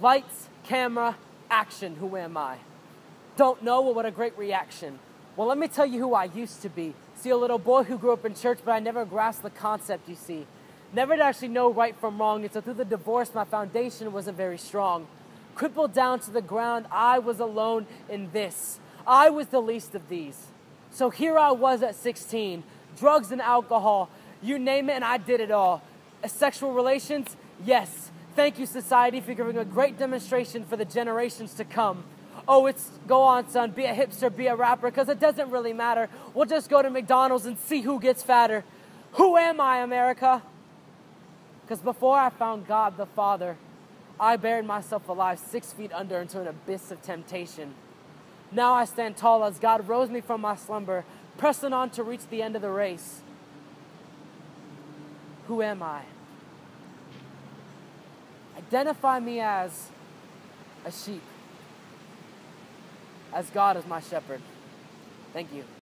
Lights, camera, action. Who am I? Don't know? Well, what a great reaction. Well, let me tell you who I used to be. See, a little boy who grew up in church, but I never grasped the concept, you see. Never did actually know right from wrong, and so through the divorce, my foundation wasn't very strong. Crippled down to the ground, I was alone in this. I was the least of these. So here I was at 16, drugs and alcohol, you name it, and I did it all. Uh, sexual relations? Yes. Thank you, society, for giving a great demonstration for the generations to come. Oh, it's go on, son, be a hipster, be a rapper, because it doesn't really matter. We'll just go to McDonald's and see who gets fatter. Who am I, America? Because before I found God the Father, I buried myself alive six feet under into an abyss of temptation. Now I stand tall as God rose me from my slumber, pressing on to reach the end of the race. Who am I? Identify me as a sheep, as God is my shepherd. Thank you.